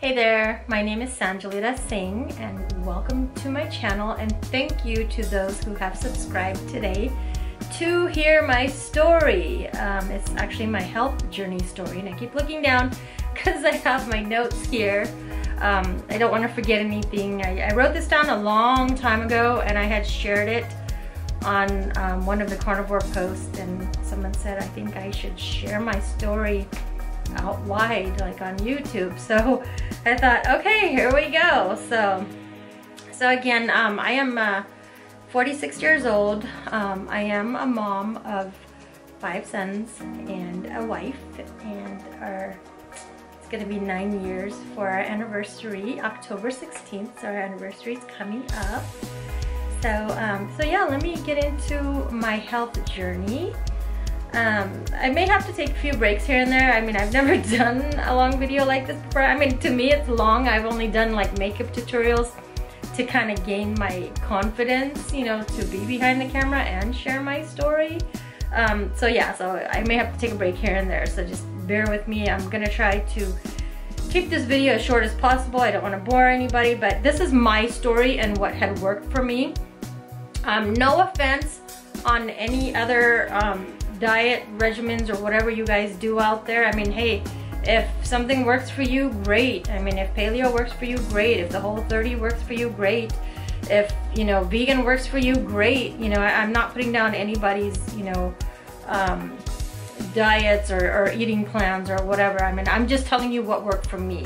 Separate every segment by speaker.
Speaker 1: Hey there, my name is Sanjaleeta Singh and welcome to my channel and thank you to those who have subscribed today to hear my story. Um, it's actually my health journey story and I keep looking down because I have my notes here. Um, I don't want to forget anything. I, I, wrote this down a long time ago and I had shared it on um, one of the carnivore posts and someone said I think I should share my story out wide like on YouTube. So I thought, okay, here we go. So, so again, um, I am uh, 46 years old. Um, I am a mom of five sons and a wife and our it's gonna be nine years for our anniversary, October 16th, so our anniversary is coming up. So, um, so yeah, let me get into my health journey. Um, I may have to take a few breaks here and there. I mean, I've never done a long video like this before. I mean, to me it's long. I've only done like makeup tutorials to kind of gain my confidence, you know, to be behind the camera and share my story. Um, so yeah, so I may have to take a break here and there. So just bear with me. I'm gonna try to keep this video as short as possible. I don't want to bore anybody, but this is my story and what had worked for me. Um, no offense on any other um, diet regimens or whatever you guys do out there. I mean, hey, if something works for you, great. I mean, if paleo works for you, great. If the whole 30 works for you, great. If, you know, vegan works for you, great. You know, I, am not putting down anybody's, you know, um, diets or, or eating plans or whatever. I mean, I'm just telling you what worked for me.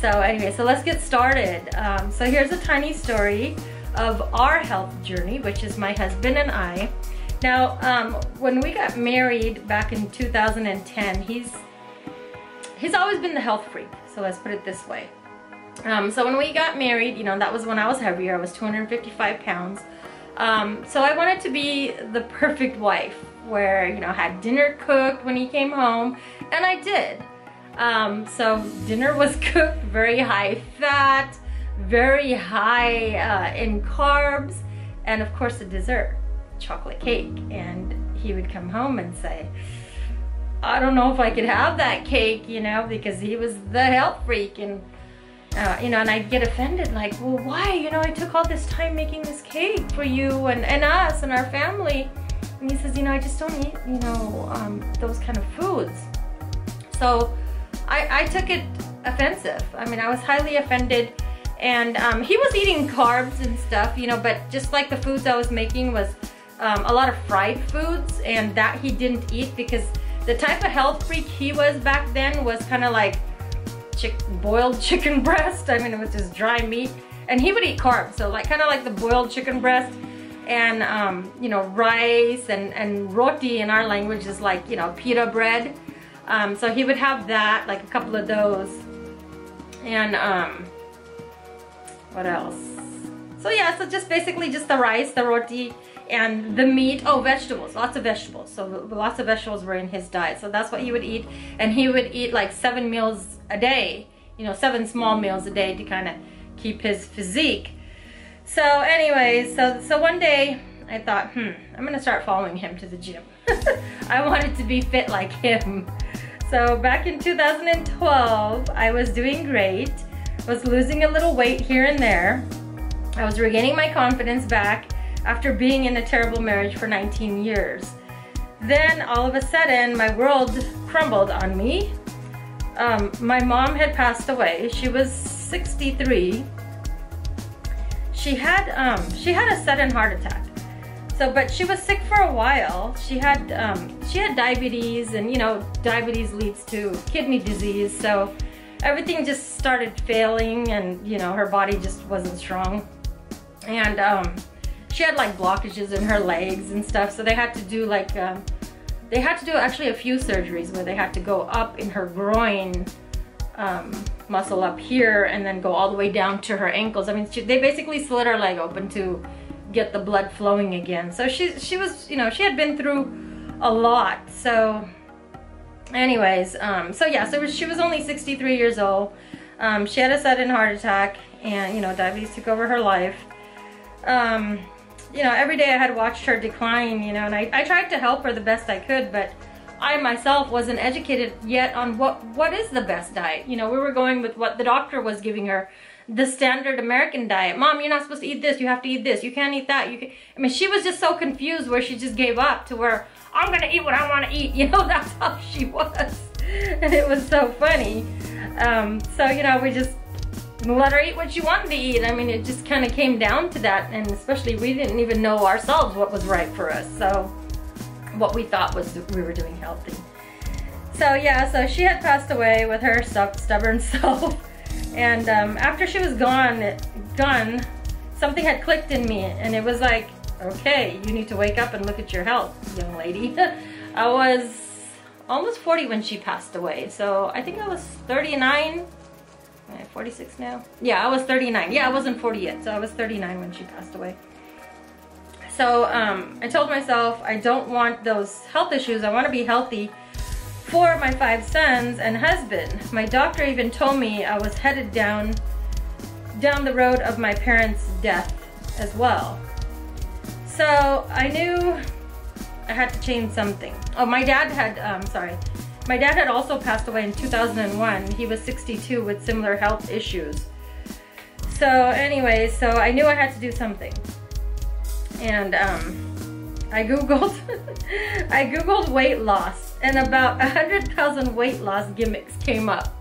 Speaker 1: So anyway, so let's get started. Um, so here's a tiny story of our health journey, which is my husband and I. Now, um, when we got married back in 2010, he's he's always been the health freak. So let's put it this way. Um, so when we got married, you know, that was when I was heavier. I was 255 pounds. Um, so I wanted to be the perfect wife where, you know, had dinner cooked when he came home. And I did. Um, so dinner was cooked very high fat, very high uh, in carbs, and of course the dessert chocolate cake. And he would come home and say, I don't know if I could have that cake, you know, because he was the health freak. And, uh, you know, and I'd get offended, like, well, why? You know, I took all this time making this cake for you and, and us and our family. And he says, you know, I just don't eat, you know, um, those kind of foods. So I, I took it offensive. I mean, I was highly offended and um, he was eating carbs and stuff, you know, but just like the foods I was making was um, a lot of fried foods and that he didn't eat because the type of health freak he was back then was kind of like chick boiled chicken breast. I mean, it was just dry meat. And he would eat carbs, so like kind of like the boiled chicken breast and, um, you know, rice and, and roti in our language is like, you know, pita bread. Um, so he would have that, like a couple of those. And, um, what else? So yeah, so just basically just the rice, the roti, and the meat, oh, vegetables, lots of vegetables. So lots of vegetables were in his diet. So that's what he would eat. And he would eat like seven meals a day, you know, seven small meals a day to kind of keep his physique. So anyways, so, so one day I thought, hmm, I'm gonna start following him to the gym. I wanted to be fit like him. So back in 2012, I was doing great. Was losing a little weight here and there. I was regaining my confidence back after being in a terrible marriage for 19 years. Then all of a sudden, my world crumbled on me. Um, my mom had passed away. She was 63. She had um, she had a sudden heart attack. So, but she was sick for a while. She had um, she had diabetes, and you know, diabetes leads to kidney disease. So, everything just started failing, and you know, her body just wasn't strong. And um, she had like blockages in her legs and stuff. So they had to do like, um, they had to do actually a few surgeries where they had to go up in her groin um, muscle up here and then go all the way down to her ankles. I mean, she, they basically slit her leg open to get the blood flowing again. So she, she was, you know, she had been through a lot. So anyways, um, so yeah, so she was only 63 years old. Um, she had a sudden heart attack and, you know, diabetes took over her life. Um, you know, every day I had watched her decline, you know, and I, I tried to help her the best I could, but I myself wasn't educated yet on what what is the best diet. You know, we were going with what the doctor was giving her, the standard American diet. Mom, you're not supposed to eat this. You have to eat this. You can't eat that. You can. I mean, she was just so confused where she just gave up to where I'm gonna eat what I want to eat. You know, that's how she was, and it was so funny. Um, so you know, we just let her eat what she wanted to eat. I mean, it just kind of came down to that, and especially we didn't even know ourselves what was right for us. So what we thought was we were doing healthy. So yeah, so she had passed away with her stubborn self. And um, after she was gone, gone, something had clicked in me and it was like, okay, you need to wake up and look at your health, young lady. I was almost 40 when she passed away. So I think I was 39, 46 now. Yeah, I was 39. Yeah, I wasn't 40 yet. So I was 39 when she passed away. So um, I told myself I don't want those health issues. I want to be healthy for my five sons and husband. My doctor even told me I was headed down down the road of my parents' death as well. So I knew I had to change something. Oh, my dad had, um, sorry, my dad had also passed away in 2001. He was 62 with similar health issues. So anyway, so I knew I had to do something and um, I googled I googled weight loss and about hundred thousand weight loss gimmicks came up.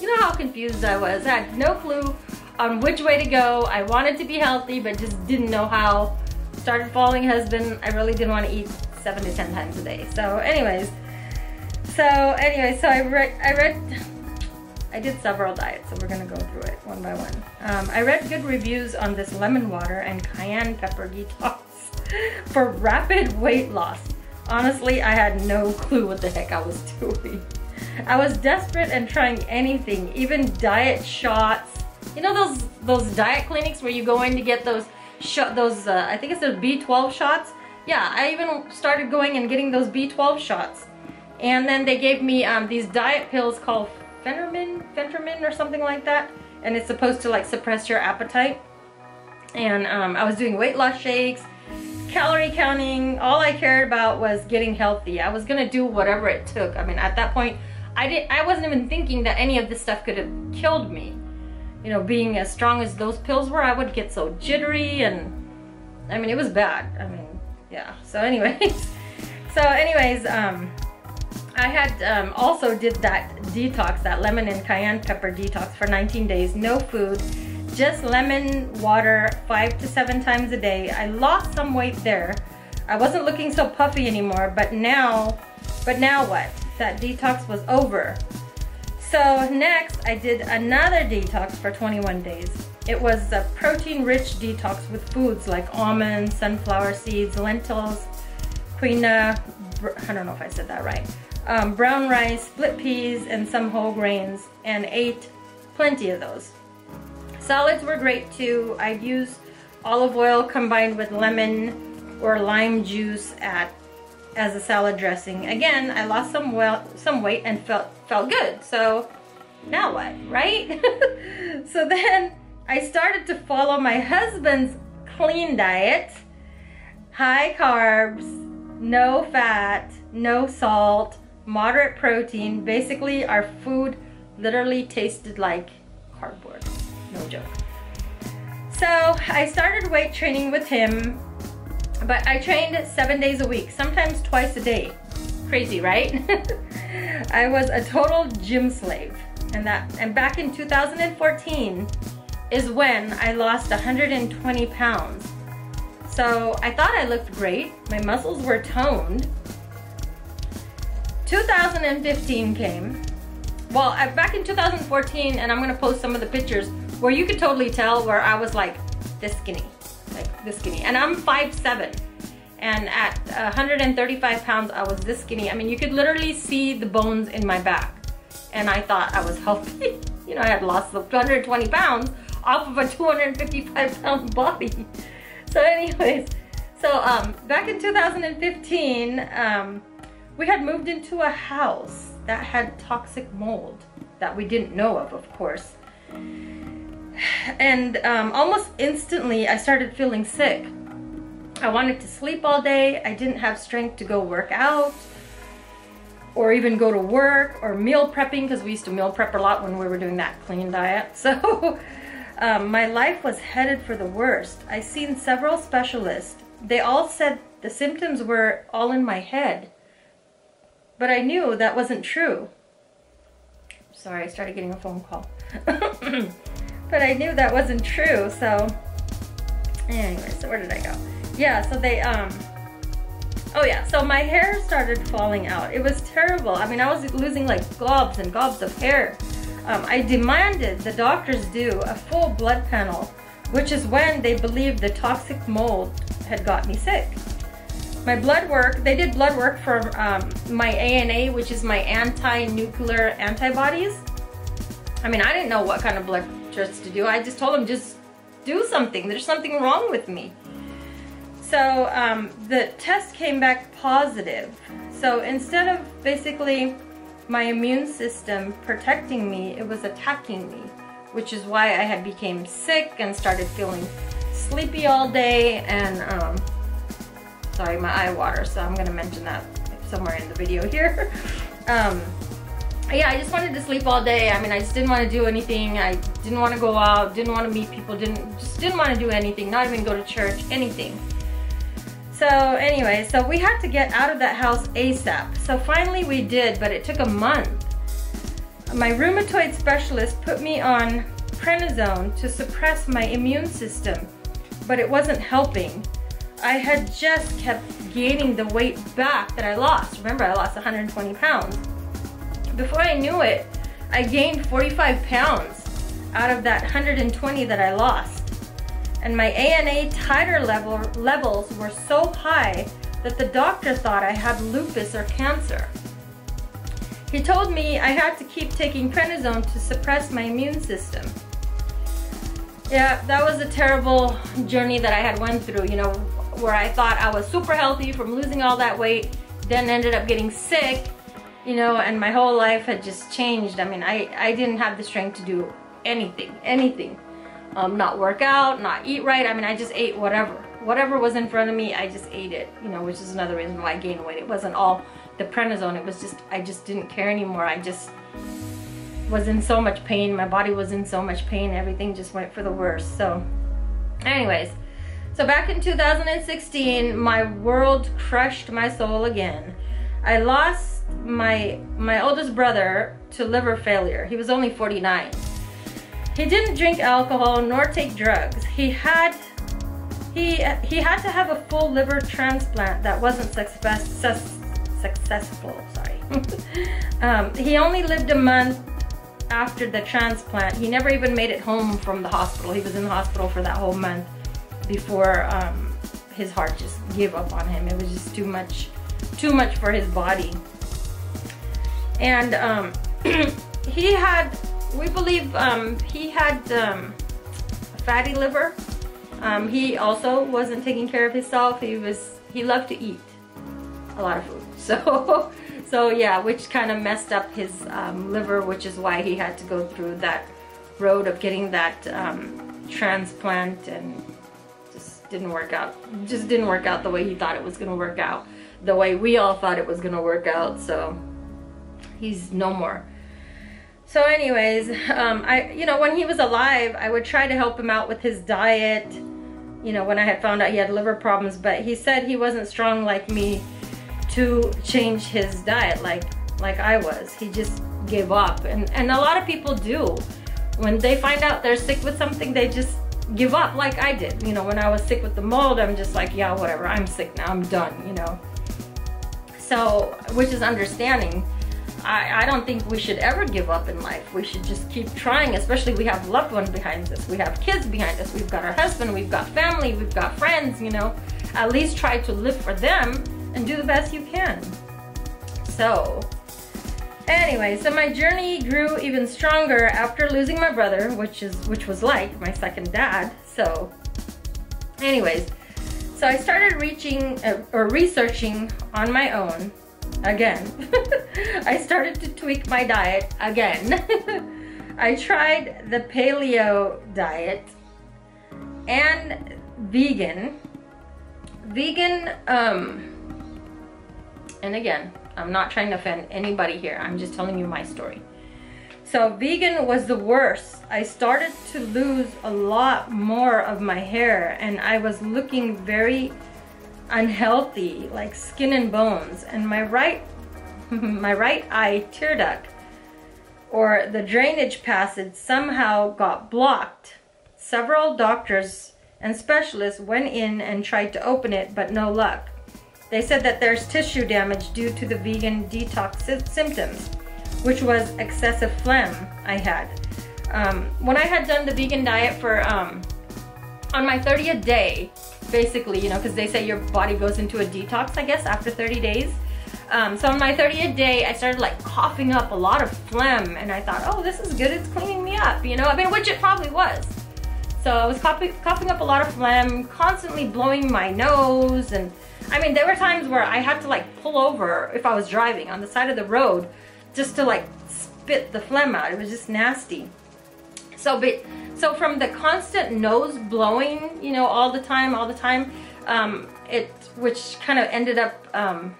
Speaker 1: You know how confused I was. I had no clue on which way to go. I wanted to be healthy but just didn't know how. Started following husband. I really didn't want to eat seven to ten times a day. So anyways, so anyway, so I read I read I did several diets, so we're gonna go through it one by one. Um, I read good reviews on this lemon water and cayenne pepper detox for rapid weight loss. Honestly, I had no clue what the heck I was doing. I was desperate and trying anything, even diet shots. You know those those diet clinics where you go in to get those shot those uh, I think it's those B12 shots. Yeah, I even started going and getting those B12 shots. And then they gave me um, these diet pills called Phentermine, Phentermine or something like that. And it's supposed to like suppress your appetite. And um, I was doing weight loss shakes, calorie counting. All I cared about was getting healthy. I was gonna do whatever it took. I mean, at that point, I didn't. I wasn't even thinking that any of this stuff could have killed me. You know, being as strong as those pills were, I would get so jittery and I mean, it was bad. I mean, yeah. So anyways, so anyways, um, I had um, also did that detox, that lemon and cayenne pepper detox for 19 days, no food, just lemon water five to seven times a day. I lost some weight there. I wasn't looking so puffy anymore, but now, but now what? That detox was over. So next I did another detox for 21 days. It was a protein-rich detox with foods like almonds, sunflower seeds, lentils, quinoa, I don't know if I said that right, um, brown rice, split peas, and some whole grains, and ate plenty of those. Salads were great too. I'd use olive oil combined with lemon or lime juice at as a salad dressing. Again, I lost some well some weight and felt felt good. So now what, right? so then I started to follow my husband's clean diet. High carbs, no fat, no salt, moderate protein. Basically, our food literally tasted like cardboard. No joke. So I started weight training with him, but I trained seven days a week, sometimes twice a day. Crazy, right? I was a total gym slave. And that and back in 2014 is when I lost 120 pounds. So I thought I looked great. My muscles were toned 2015 came. Well, back in 2014, and I'm gonna post some of the pictures where you could totally tell where I was like this skinny, like this skinny. And I'm 5'7", and at 135 pounds, I was this skinny. I mean, you could literally see the bones in my back. And I thought I was healthy. you know, I had lost 220 pounds off of a 255 pound body. So anyways, so um, back in 2015, um, we had moved into a house that had toxic mold that we didn't know of, of course. And um, almost instantly, I started feeling sick. I wanted to sleep all day. I didn't have strength to go work out. or even go to work or meal prepping because we used to meal prep a lot when we were doing that clean diet. So um, my life was headed for the worst. I seen several specialists. They all said the symptoms were all in my head. But I knew that wasn't true. Sorry, I started getting a phone call. but I knew that wasn't true, so anyway, so where did I go? Yeah, so they um Oh yeah, so my hair started falling out. It was terrible. I mean, I was losing like gobs and gobs of hair. Um, I demanded the doctors do a full blood panel, which is when they believed the toxic mold had got me sick. My blood work, they did blood work for um, my ANA, which is my anti-nuclear antibodies. I mean, I didn't know what kind of blood tests to do. I just told them, just do something. There's something wrong with me. So um, the test came back positive. So instead of basically my immune system protecting me, it was attacking me, which is why I had became sick and started feeling sleepy all day and um, sorry, my eye water, so I'm gonna mention that somewhere in the video here. um, yeah, I just wanted to sleep all day. I mean, I just didn't want to do anything. I didn't want to go out, didn't want to meet people, didn't just didn't want to do anything, not even go to church, anything. So anyway, so we had to get out of that house ASAP. So finally we did, but it took a month. My rheumatoid specialist put me on prednisone to suppress my immune system, but it wasn't helping. I had just kept gaining the weight back that I lost. Remember, I lost 120 pounds. Before I knew it, I gained 45 pounds out of that 120 that I lost and my ANA titer level, levels were so high that the doctor thought I had lupus or cancer. He told me I had to keep taking prednisone to suppress my immune system. Yeah, that was a terrible journey that I had went through, you know, where I thought I was super healthy from losing all that weight, then ended up getting sick, you know, and my whole life had just changed. I mean, I, I didn't have the strength to do anything, anything um, not work out, not eat right. I mean, I just ate whatever. Whatever was in front of me, I just ate it, you know, which is another reason why I gained weight. It wasn't all the prednisone. It was just, I just didn't care anymore. I just was in so much pain. My body was in so much pain. Everything just went for the worst. So anyways, so back in 2016, my world crushed my soul again. I lost my my oldest brother to liver failure. He was only 49. He didn't drink alcohol nor take drugs. He had he he had to have a full liver transplant that wasn't success, successful. Sorry. um, he only lived a month after the transplant. He never even made it home from the hospital. He was in the hospital for that whole month before um, his heart just gave up on him. It was just too much, too much for his body. And um, he had we believe um, he had um, fatty liver. Um, he also wasn't taking care of himself. He was he loved to eat a lot of food. So so yeah, which kind of messed up his um, liver, which is why he had to go through that road of getting that um, transplant and didn't work out. Just didn't work out the way he thought it was gonna work out. The way we all thought it was gonna work out. So he's no more. So anyways, um, I, you know, when he was alive, I would try to help him out with his diet, you know, when I had found out he had liver problems, but he said he wasn't strong like me to change his diet like, like I was. He just gave up. And, and a lot of people do. When they find out they're sick with something, they just give up like I did. You know, when I was sick with the mold, I'm just like, yeah, whatever, I'm sick now, I'm done, you know. So, which is understanding. I, I don't think we should ever give up in life. We should just keep trying, especially we have loved ones behind us. We have kids behind us. We've got our husband, we've got family, we've got friends, you know. At least try to live for them and do the best you can. So, anyway, so my journey grew even stronger after losing my brother, which is which was like my second dad. So, anyways, so I started reaching uh, or researching on my own again. I started to tweak my diet again. I tried the paleo diet and vegan. Vegan, um, and again, I'm not trying to offend anybody here. I'm just telling you my story. So vegan was the worst. I started to lose a lot more of my hair and I was looking very unhealthy, like skin and bones. And my right, my right eye tear duct or the drainage passage somehow got blocked. Several doctors and specialists went in and tried to open it, but no luck. They said that there's tissue damage due to the vegan detox symptoms, which was excessive phlegm I had. Um, when I had done the vegan diet for, um, on my 30th day, basically, you know, because they say your body goes into a detox, I guess, after 30 days. Um, so on my 30th day, I started like coughing up a lot of phlegm and I thought, oh, this is good, it's cleaning me up, you know, I mean, which it probably was. So I was coughing, coughing up a lot of phlegm, constantly blowing my nose and I mean, there were times where I had to like pull over if I was driving on the side of the road just to like spit the phlegm out. It was just nasty. So, but, so from the constant nose blowing, you know, all the time, all the time, um, it, which kind of ended up um,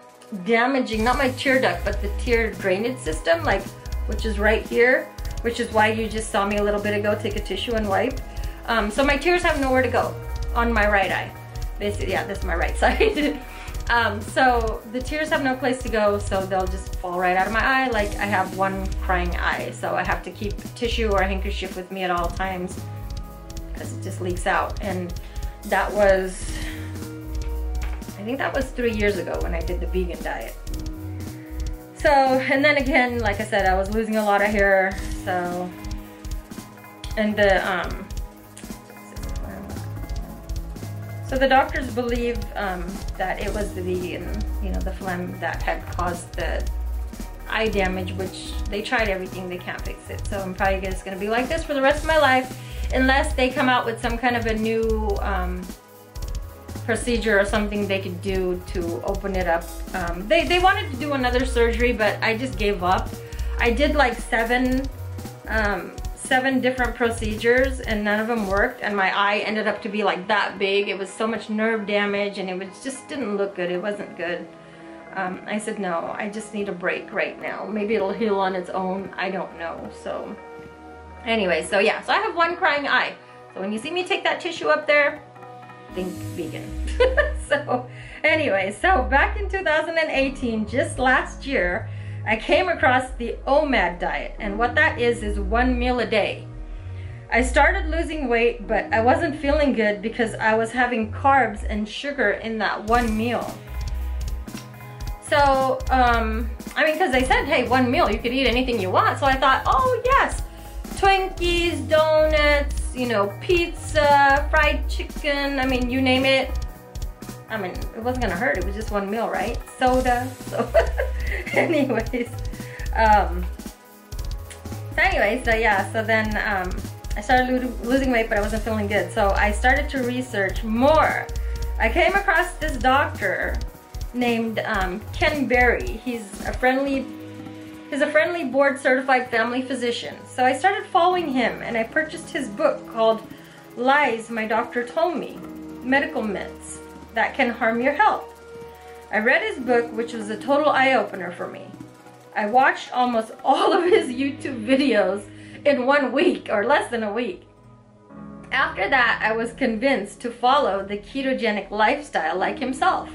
Speaker 1: damaging, not my tear duct, but the tear drainage system, like, which is right here, which is why you just saw me a little bit ago take a tissue and wipe. Um, so my tears have nowhere to go on my right eye basically, yeah, this is my right side. um, so the tears have no place to go, so they'll just fall right out of my eye. Like I have one crying eye, so I have to keep tissue or a handkerchief with me at all times because it just leaks out. And that was, I think that was three years ago when I did the vegan diet. So, and then again, like I said, I was losing a lot of hair, so, and the, um, So the doctors believe um, that it was the you know, the phlegm that had caused the eye damage, which they tried everything, they can't fix it. So I'm probably just gonna be like this for the rest of my life, unless they come out with some kind of a new um, procedure or something they could do to open it up. Um, they, they wanted to do another surgery, but I just gave up. I did like seven um, seven different procedures and none of them worked and my eye ended up to be like that big. It was so much nerve damage and it was just didn't look good. It wasn't good. Um, I said, no, I just need a break right now. Maybe it'll heal on its own. I don't know. So anyway, so yeah, so I have one crying eye. So when you see me take that tissue up there, think vegan. so anyway, so back in 2018, just last year, I came across the OMAD diet, and what that is is one meal a day. I started losing weight, but I wasn't feeling good because I was having carbs and sugar in that one meal. So, um, I mean, because they said, hey, one meal, you could eat anything you want. So I thought, oh, yes, Twinkies, donuts, you know, pizza, fried chicken, I mean, you name it. I mean, it wasn't gonna hurt. It was just one meal, right? Soda. So, anyways, um, so anyway, so yeah, so then um, I started lo losing weight, but I wasn't feeling good. So I started to research more. I came across this doctor named um, Ken Berry. He's a friendly He's a friendly board certified family physician. So I started following him and I purchased his book called Lies My Doctor Told Me, Medical Myths that can harm your health. I read his book, which was a total eye-opener for me. I watched almost all of his YouTube videos in one week or less than a week. After that, I was convinced to follow the ketogenic lifestyle like himself.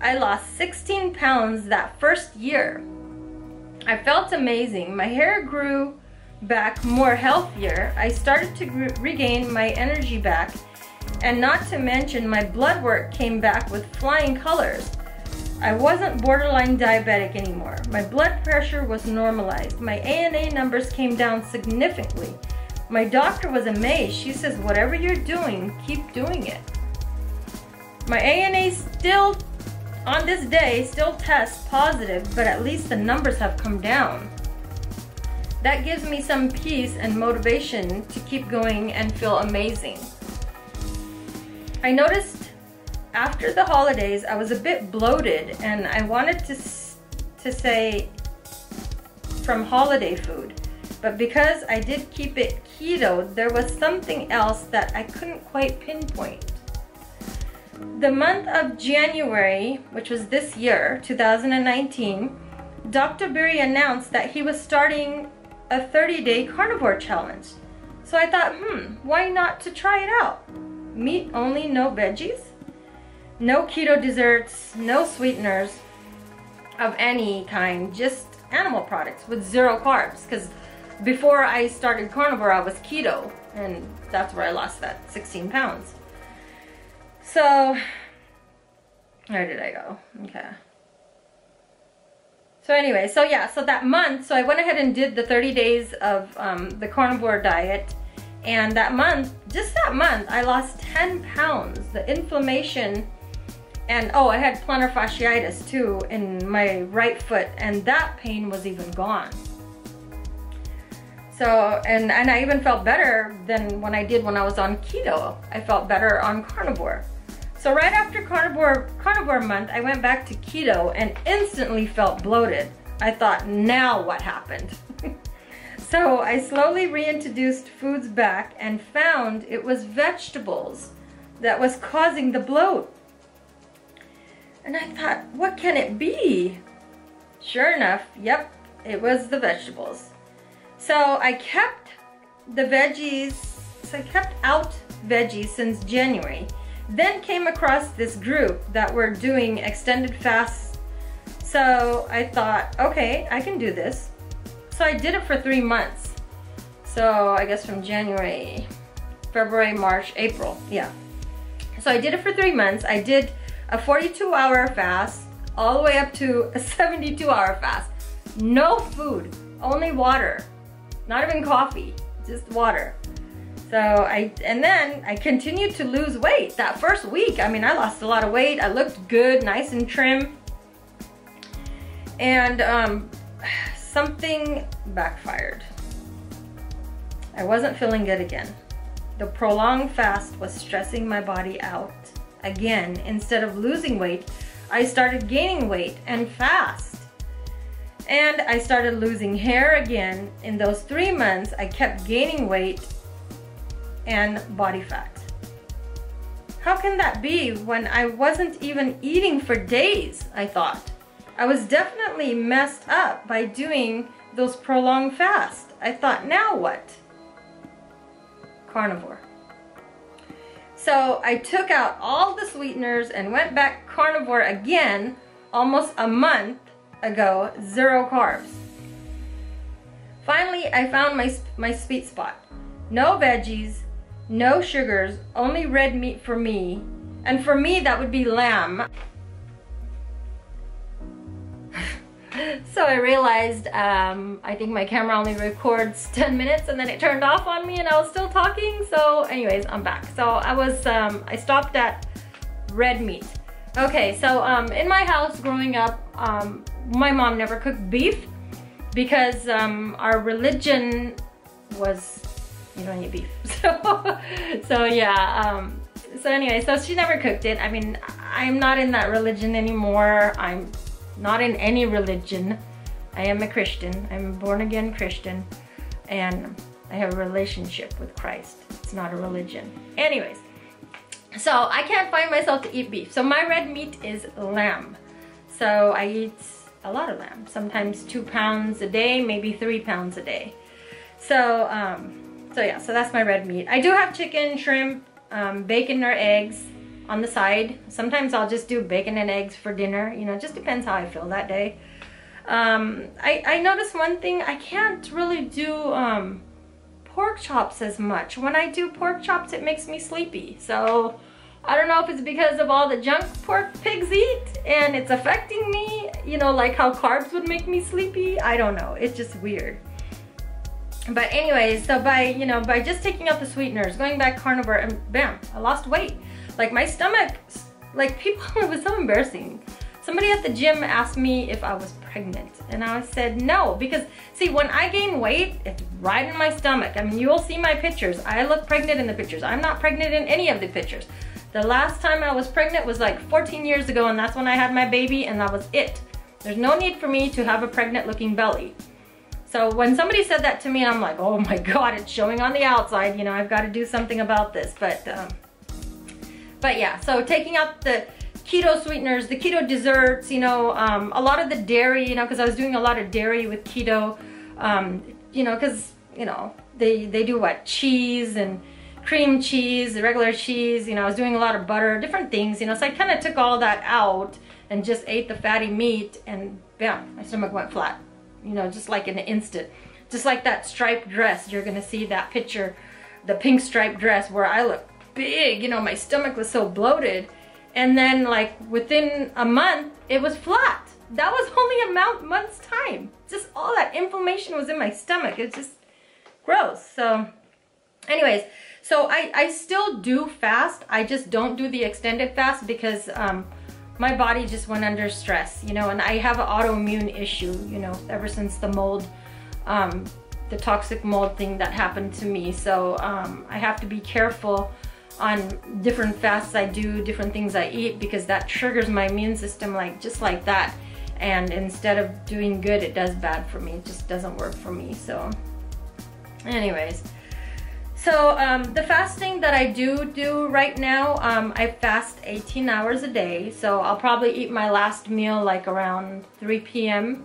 Speaker 1: I lost 16 pounds that first year. I felt amazing. My hair grew back more healthier. I started to regain my energy back and not to mention my blood work came back with flying colors. I wasn't borderline diabetic anymore. My blood pressure was normalized. My ANA numbers came down significantly. My doctor was amazed. She says, whatever you're doing, keep doing it. My ANA still, on this day, still tests positive, but at least the numbers have come down. That gives me some peace and motivation to keep going and feel amazing. I noticed after the holidays I was a bit bloated and I wanted to, to say from holiday food. But because I did keep it keto, there was something else that I couldn't quite pinpoint. the month of January, which was this year, 2019, Dr. Berry announced that he was starting a 30-day carnivore challenge. So I thought, hmm, why not to try it out? Meat only, no veggies, no keto desserts, no sweeteners of any kind, just animal products with zero carbs. Because before I started carnivore, I was keto, and that's where I lost that 16 pounds. So, where did I go? Okay. So anyway, so yeah, so that month, so I went ahead and did the 30 days of um, the carnivore diet. And that month, just that month, I lost 10 pounds. The inflammation and oh, I had plantar fasciitis too in my right foot and that pain was even gone. So, and, and I even felt better than when I did when I was on keto. I felt better on carnivore. So right after carnivore, carnivore month, I went back to keto and instantly felt bloated. I thought, now what happened? So I slowly reintroduced foods back and found it was vegetables that was causing the bloat. And I thought, what can it be? Sure enough, yep, it was the vegetables. So I kept the veggies, so I kept out veggies since January then came across this group that were doing extended fasts. So I thought, okay, I can do this. So I did it for three months. So I guess from January, February, March, April, yeah. So I did it for three months. I did a 42 hour fast all the way up to a 72 hour fast. No food, only water. Not even coffee, just water. So I, and then I continued to lose weight. That first week, I mean, I lost a lot of weight. I looked good, nice and trim. And um, something backfired. I wasn't feeling good again. The prolonged fast was stressing my body out. Again, instead of losing weight, I started gaining weight and fast. And I started losing hair again. In those three months, I kept gaining weight and body fat. How can that be when I wasn't even eating for days, I thought. I was definitely messed up by doing those prolonged fasts. I thought, now what? Carnivore. So I took out all the sweeteners and went back carnivore again almost a month ago, zero carbs. Finally, I found my, my sweet spot. No veggies, no sugars, only red meat for me. And for me, that would be lamb. So I realized, um, I think my camera only records 10 minutes and then it turned off on me and I was still talking. So anyways, I'm back. So I was, um, I stopped at red meat. Okay, so um, in my house growing up, um, my mom never cooked beef because um, our religion was you don't eat beef. So, so yeah, um, so anyway, so she never cooked it. I mean, I'm not in that religion anymore. I'm not in any religion. I am a Christian. I'm a born again Christian. And I have a relationship with Christ. It's not a religion. Anyways, so I can't find myself to eat beef. So my red meat is lamb. So I eat a lot of lamb. Sometimes two pounds a day, maybe three pounds a day. So, um, so yeah, so that's my red meat. I do have chicken, shrimp, um, bacon or eggs on the side. Sometimes I'll just do bacon and eggs for dinner. You know, just depends how I feel that day. Um, I, I noticed one thing, I can't really do um, pork chops as much. When I do pork chops, it makes me sleepy. So I don't know if it's because of all the junk pork pigs eat and it's affecting me, you know, like how carbs would make me sleepy. I don't know, it's just weird but anyways, so by, you know, by just taking out the sweeteners, going back carnivore, and bam, I lost weight. Like my stomach, like people, it was so embarrassing. Somebody at the gym asked me if I was pregnant and I said no because see when I gain weight it's right in my stomach I mean you will see my pictures I look pregnant in the pictures I'm not pregnant in any of the pictures the last time I was pregnant was like 14 years ago and that's when I had my baby and that was it there's no need for me to have a pregnant looking belly so when somebody said that to me, I'm like, oh my God, it's showing on the outside. You know, I've got to do something about this. But, um, but yeah, so taking out the keto sweeteners, the keto desserts, you know, um, a lot of the dairy, you know, because I was doing a lot of dairy with keto, um, you know, because, you know, they, they do what, cheese and cream cheese, regular cheese, you know, I was doing a lot of butter, different things, you know, so I kind of took all that out and just ate the fatty meat and bam, my stomach went flat, you know, just like in an instant. Just like that striped dress, you're gonna see that picture, the pink striped dress where I look big, you know, my stomach was so bloated and then like within a month, it was flat. That was only a month, month's time. Just all that inflammation was in my stomach. It's just gross. So anyways, so I, I still do fast. I just don't do the extended fast because um, my body just went under stress, you know, and I have an autoimmune issue, you know, ever since the mold, um, the toxic mold thing that happened to me. So um, I have to be careful on different fasts I do, different things I eat because that triggers my immune system like just like that. And instead of doing good, it does bad for me. It just doesn't work for me. So anyways, so um, the fasting that I do do right now, um, I fast 18 hours a day. So I'll probably eat my last meal like around 3 p.m.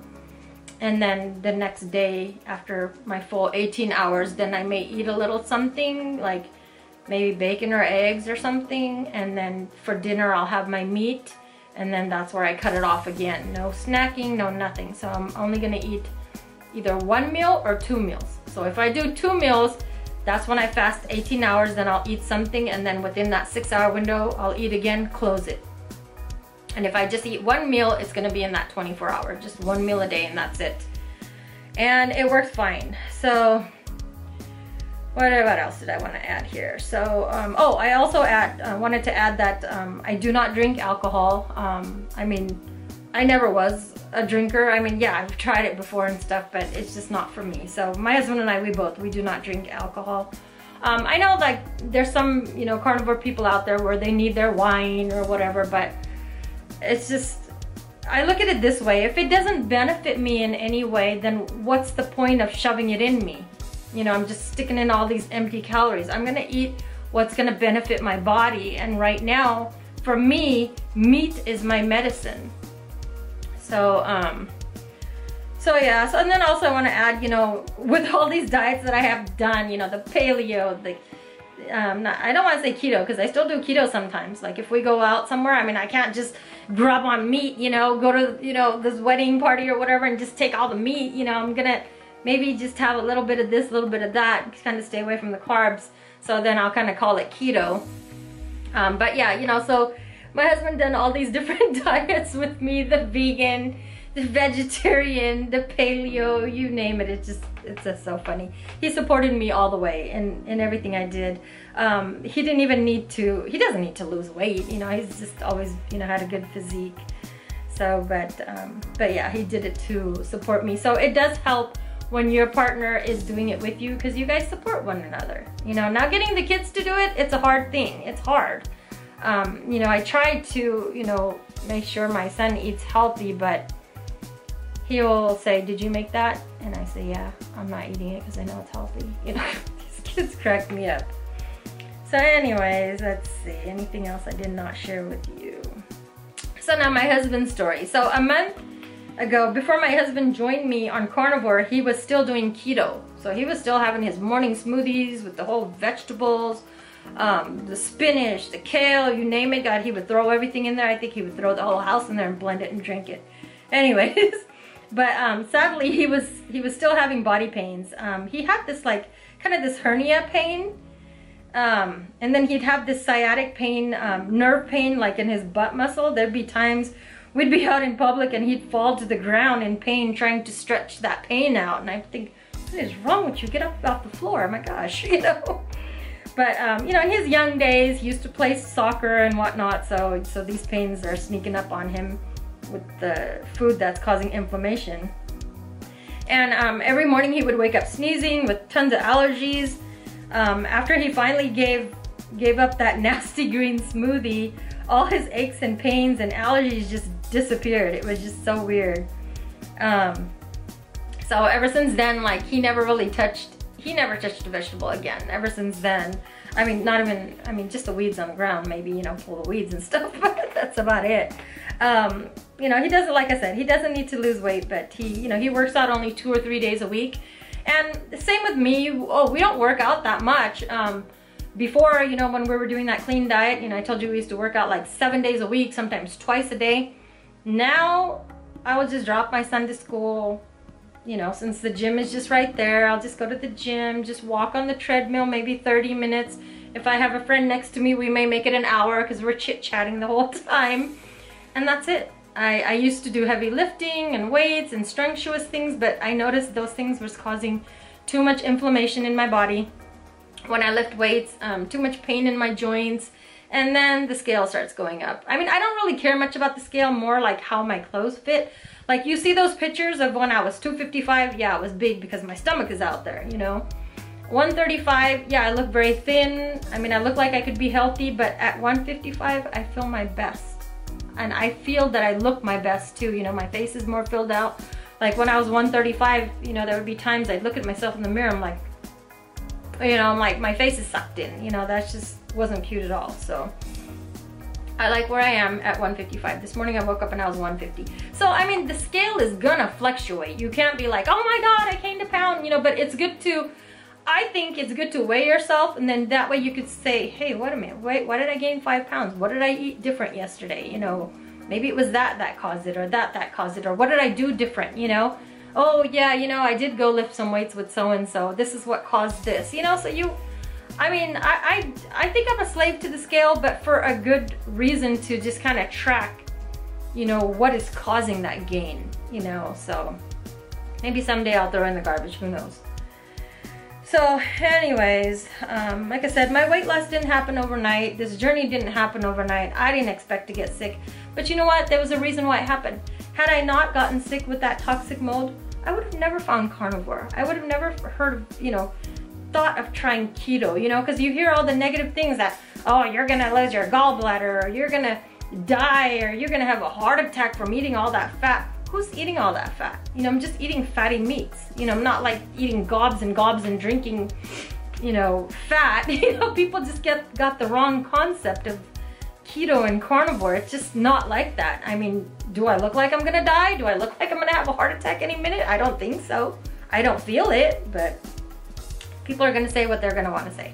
Speaker 1: And then the next day after my full 18 hours, then I may eat a little something like maybe bacon or eggs or something. And then for dinner, I'll have my meat. And then that's where I cut it off again. No snacking, no nothing. So I'm only gonna eat either one meal or two meals. So if I do two meals, that's when I fast 18 hours, then I'll eat something. And then within that six hour window, I'll eat again, close it. And if I just eat one meal, it's gonna be in that 24 hour, just one meal a day and that's it. And it works fine. So what, what else did I want to add here? So, um, oh, I also add, uh, wanted to add that um, I do not drink alcohol. Um, I mean, I never was a drinker. I mean, yeah, I've tried it before and stuff, but it's just not for me. So my husband and I, we both, we do not drink alcohol. Um, I know like there's some, you know, carnivore people out there where they need their wine or whatever, but it's just, I look at it this way. If it doesn't benefit me in any way, then what's the point of shoving it in me? You know, I'm just sticking in all these empty calories. I'm gonna eat what's gonna benefit my body. And right now, for me, meat is my medicine. So, um, so yeah, so and then also I wanna add, you know, with all these diets that I have done, you know, the paleo, the, um, not, I don't wanna say keto because I still do keto sometimes. Like if we go out somewhere, I mean, I can't just grub on meat, you know, go to, you know, this wedding party or whatever and just take all the meat, you know, I'm gonna, maybe just have a little bit of this, a little bit of that, kind of stay away from the carbs. So then I'll kind of call it keto. Um, but yeah, you know, so my husband done all these different diets with me, the vegan, the vegetarian, the paleo, you name it. It's just, it's just so funny. He supported me all the way in, in everything I did. Um, he didn't even need to, he doesn't need to lose weight. You know, he's just always, you know, had a good physique. So, but, um, but yeah, he did it to support me. So it does help when your partner is doing it with you because you guys support one another. You know, now getting the kids to do it, it's a hard thing. It's hard. Um, you know, I try to, you know, make sure my son eats healthy, but he will say, did you make that? And I say, yeah, I'm not eating it because I know it's healthy. You know, these kids crack me up. So anyways, let's see, anything else I did not share with you? So now my husband's story. So a month ago, before my husband joined me on carnivore, he was still doing keto. So he was still having his morning smoothies with the whole vegetables, um, the spinach, the kale, you name it. God, he would throw everything in there. I think he would throw the whole house in there and blend it and drink it. Anyways, but um, sadly he was he was still having body pains. Um, he had this like kind of this hernia pain. Um, and then he'd have this sciatic pain, um, nerve pain, like in his butt muscle. There'd be times we'd be out in public and he'd fall to the ground in pain trying to stretch that pain out. And I think, what is wrong with you? Get up off the floor. Oh my gosh, you know. But, um, you know, in his young days, he used to play soccer and whatnot. So, so these pains are sneaking up on him with the food that's causing inflammation. And um, every morning he would wake up sneezing with tons of allergies. Um, after he finally gave gave up that nasty green smoothie, all his aches and pains and allergies just disappeared. It was just so weird. Um, so ever since then, like he never really touched, he never touched a vegetable again. Ever since then, I mean, not even, I mean, just the weeds on the ground, maybe, you know, pull the weeds and stuff, but that's about it. Um, you know, he doesn't, like I said, he doesn't need to lose weight, but he, you know, he works out only two or three days a week. And same with me, oh, we don't work out that much. Um, before, you know, when we were doing that clean diet, you know, I told you we used to work out like seven days a week, sometimes twice a day. Now, I will just drop my son to school, you know, since the gym is just right there, I'll just go to the gym, just walk on the treadmill, maybe 30 minutes. If I have a friend next to me, we may make it an hour because we're chit-chatting the whole time. And that's it. I, I used to do heavy lifting and weights and strenuous things, but I noticed those things was causing too much inflammation in my body when I lift weights, um, too much pain in my joints, and then the scale starts going up. I mean, I don't really care much about the scale, more like how my clothes fit. Like you see those pictures of when I was 255, yeah, it was big because my stomach is out there, you know. 135, yeah, I look very thin. I mean, I look like I could be healthy, but at 155, I feel my best. And I feel that I look my best too, you know, my face is more filled out. Like when I was 135, you know, there would be times I'd look at myself in the mirror, I'm like, you know, I'm like, my face is sucked in, you know, that's just wasn't cute at all, so. I like where I am at 155. This morning I woke up and I was 150. So, I mean, the scale is gonna fluctuate. You can't be like, oh my God, I gained a pound, you know, but it's good to, I think it's good to weigh yourself and then that way you could say, hey, wait a minute, wait, why did I gain five pounds? What did I eat different yesterday? You know, maybe it was that that caused it or that that caused it or what did I do different, you know? Oh yeah, you know, I did go lift some weights with so-and-so. This is what caused this, you know? So you, I mean, I, I, I think I'm a slave to the scale, but for a good reason to just kind of track, you know, what is causing that gain, you know? So maybe someday I'll throw in the garbage, who knows? So anyways, um, like I said, my weight loss didn't happen overnight. This journey didn't happen overnight. I didn't expect to get sick. But you know what? There was a reason why it happened. Had I not gotten sick with that toxic mold, I would have never found carnivore. I would have never heard of, you know, thought of trying keto, you know, because you hear all the negative things that, oh, you're gonna lose your gallbladder, or you're gonna die, or you're gonna have a heart attack from eating all that fat who's eating all that fat? You know, I'm just eating fatty meats. You know, I'm not like eating gobs and gobs and drinking, you know, fat. You know, people just get got the wrong concept of keto and carnivore. It's just not like that. I mean, do I look like I'm gonna die? Do I look like I'm gonna have a heart attack any minute? I don't think so. I don't feel it, but people are gonna say what they're gonna wanna say.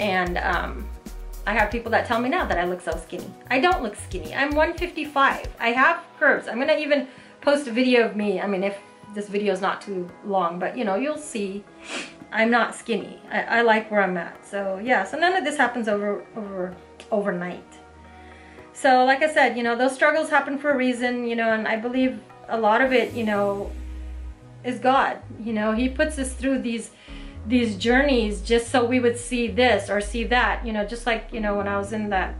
Speaker 1: And um, I have people that tell me now that I look so skinny. I don't look skinny. I'm 155. I have curves. I'm gonna even post a video of me. I mean, if this video is not too long, but you know, you'll see I'm not skinny. I, I like where I'm at. So yeah, so none of this happens over, over, overnight. So like I said, you know, those struggles happen for a reason, you know, and I believe a lot of it, you know, is God. You know, he puts us through these these journeys just so we would see this or see that, you know, just like, you know, when I was in that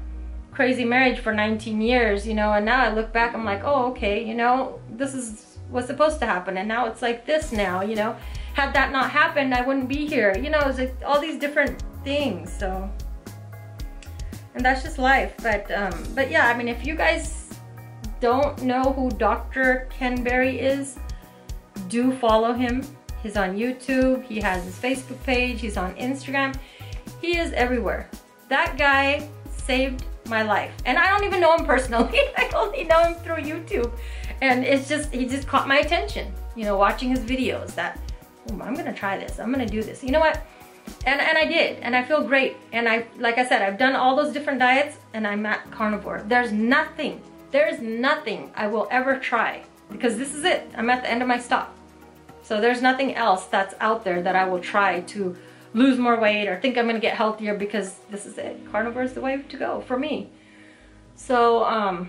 Speaker 1: crazy marriage for 19 years, you know, and now I look back, I'm like, oh, okay, you know, this is what's supposed to happen. And now it's like this now, you know, had that not happened, I wouldn't be here. You know, it's like all these different things. So, and that's just life. But, um, but yeah, I mean, if you guys don't know who Dr. Ken Berry is, do follow him. He's on YouTube. He has his Facebook page. He's on Instagram. He is everywhere. That guy saved my life. And I don't even know him personally. I only know him through YouTube. And it's just, he just caught my attention, you know, watching his videos that, I'm gonna try this, I'm gonna do this. You know what? And, and I did, and I feel great. And I, like I said, I've done all those different diets and I'm at carnivore. There's nothing, there's nothing I will ever try because this is it. I'm at the end of my stop. So there's nothing else that's out there that I will try to lose more weight or think I'm gonna get healthier because this is it. Carnivore is the way to go for me. So, um,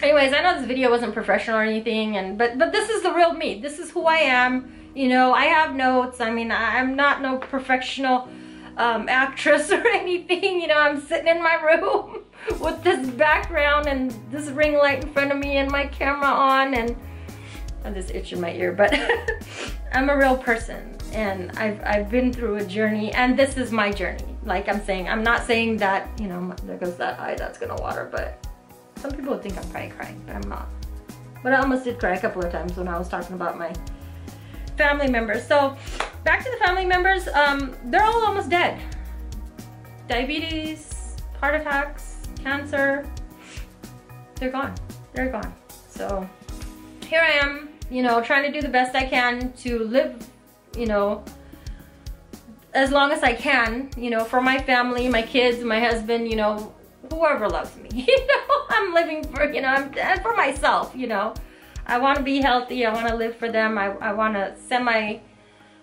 Speaker 1: anyways, I know this video wasn't professional or anything, and but but this is the real me. This is who I am. You know, I have notes. I mean, I'm not no professional um, actress or anything. You know, I'm sitting in my room with this background and this ring light in front of me and my camera on and I'm just itching my ear, but I'm a real person and I've, I've been through a journey and this is my journey. Like I'm saying, I'm not saying that, you know, there goes that eye that's gonna water, but some people would think I'm probably crying, but I'm not. But I almost did cry a couple of times when I was talking about my family members. So back to the family members, um, they're all almost dead. diabetes, heart attacks, cancer, they're gone. They're gone. So here I am, you know, trying to do the best I can to live, you know, as long as I can, you know, for my family, my kids, my husband, you know, whoever loves me. You know, I'm living for, you know, I'm for myself, you know. I want to be healthy. I want to live for them. I, I want to semi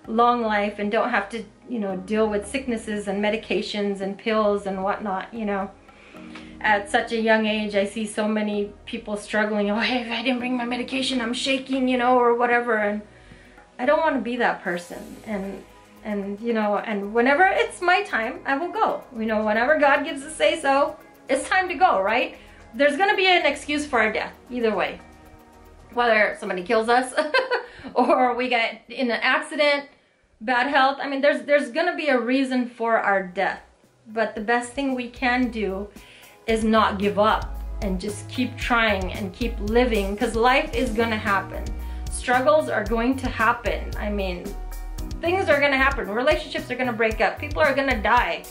Speaker 1: long life and don't have to, you know, deal with sicknesses and medications and pills and whatnot, you know. At such a young age, I see so many people struggling. Oh, hey, if I didn't bring my medication, I'm shaking, you know, or whatever. And I don't want to be that person. And and you know and whenever it's my time i will go you know whenever god gives a say so it's time to go right there's gonna be an excuse for our death either way whether somebody kills us or we get in an accident bad health i mean there's there's gonna be a reason for our death but the best thing we can do is not give up and just keep trying and keep living because life is gonna happen struggles are going to happen i mean things are gonna happen. Relationships are gonna break up. People are gonna die.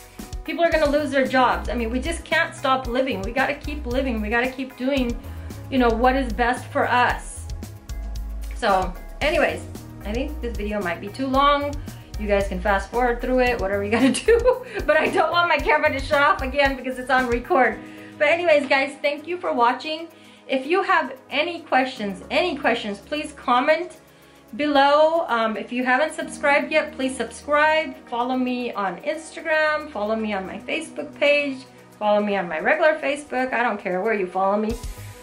Speaker 1: People are gonna lose their jobs. I mean, we just can't stop living. We gotta keep living. We gotta keep doing, you know, what is best for us. So anyways, I think this video might be too long. You guys can fast forward through it, whatever you gotta do. but I don't want my camera to shut off again because it's on record. But anyways, guys, thank you for watching. If you have any questions, any questions, please comment below. Um, if you haven't subscribed yet, please subscribe. Follow me on Instagram. Follow me on my Facebook page. Follow me on my regular Facebook. I don't care where you follow me.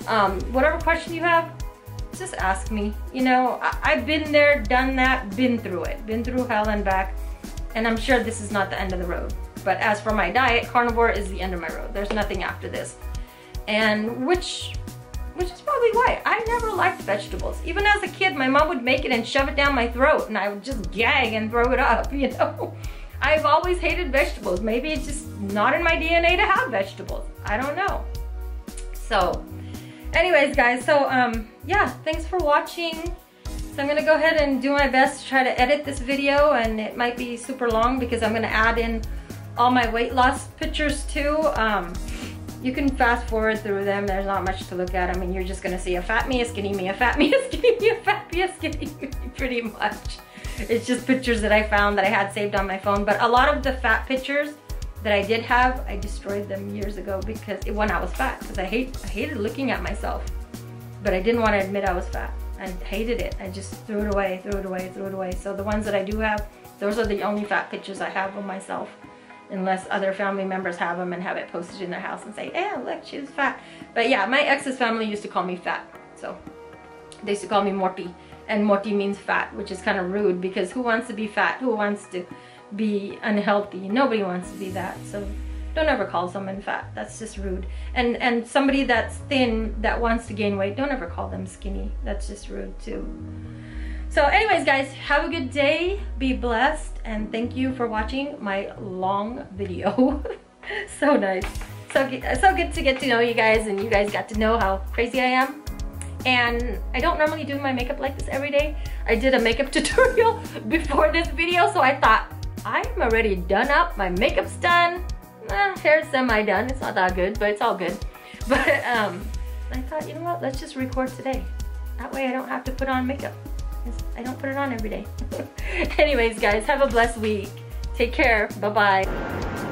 Speaker 1: Um, whatever question you have, just ask me. You know, I have been there, done that, been through it. Been through hell and back. And I'm sure this is not the end of the road. But as for my diet, carnivore is the end of my road. There's nothing after this. And which which is probably why I never liked vegetables. Even as a kid, my mom would make it and shove it down my throat and I would just gag and throw it up, you know? I've always hated vegetables. Maybe it's just not in my DNA to have vegetables. I don't know. So, anyways, guys, so, um, yeah, thanks for watching. So I'm gonna go ahead and do my best to try to edit this video and it might be super long because I'm gonna add in all my weight loss pictures too. Um, you can fast forward through them. There's not much to look at. I mean, you're just gonna see a fat me, a skinny me, a fat me, a skinny me, a fat me, a skinny me, pretty much. It's just pictures that I found that I had saved on my phone. But a lot of the fat pictures that I did have, I destroyed them years ago because it, when I was fat, because I hate I hated looking at myself. But I didn't want to admit I was fat. I hated it. I just threw it away, threw it away, threw it away. So the ones that I do have, those are the only fat pictures I have of myself unless other family members have them and have it posted in their house and say, yeah, look, she's fat. But yeah, my ex's family used to call me fat. So they used to call me Morty. And Morty means fat, which is kind of rude because who wants to be fat? Who wants to be unhealthy? Nobody wants to be that. So don't ever call someone fat. That's just rude. And and somebody that's thin that wants to gain weight, don't ever call them skinny. That's just rude too. So anyways, guys, have a good day. Be blessed. And thank you for watching my long video. so nice. So, so good to get to know you guys and you guys got to know how crazy I am. And I don't normally do my makeup like this every day. I did a makeup tutorial before this video, so I thought, I'm already done up. My makeup's done. Eh, semi-done. It's not that good, but it's all good. But um, I thought, you know what? Let's just record today. That way I don't have to put on makeup. I don't put it on every day. Anyways, guys, have a blessed week. Take care. Bye-bye.